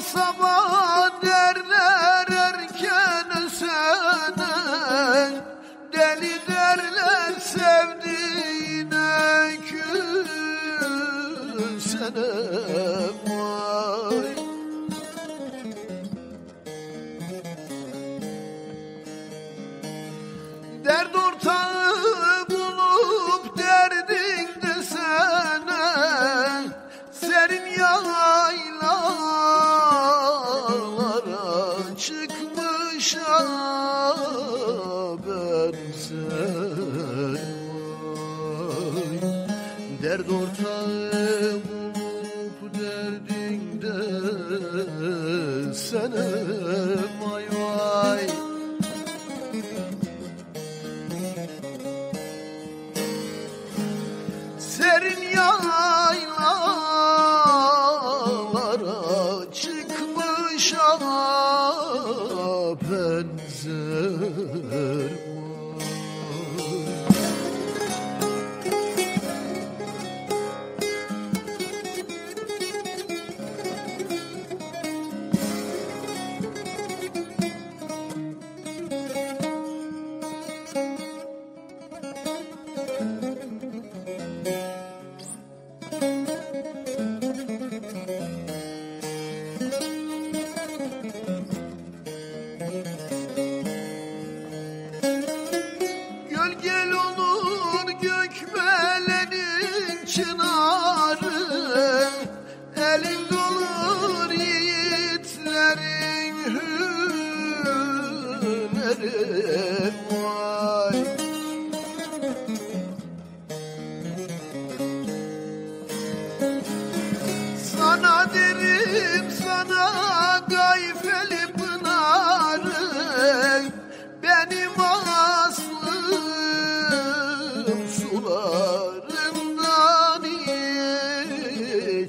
Sabah derler erken sene. Deli derler sevdiğine küsene çıkmış haber sen. Dert ortağı bulup derdin desene ağa çınarı Elin dolur yiğitlerin hüleri Vay. Sana derim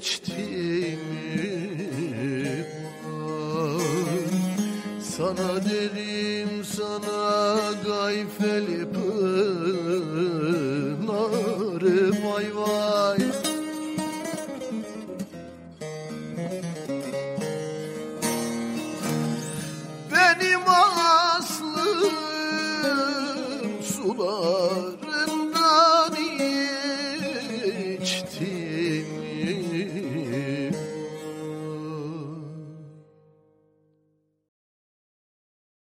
geçtiğimi Sana derim sana gayfeli pınarı vay vay. Benim aslım sular.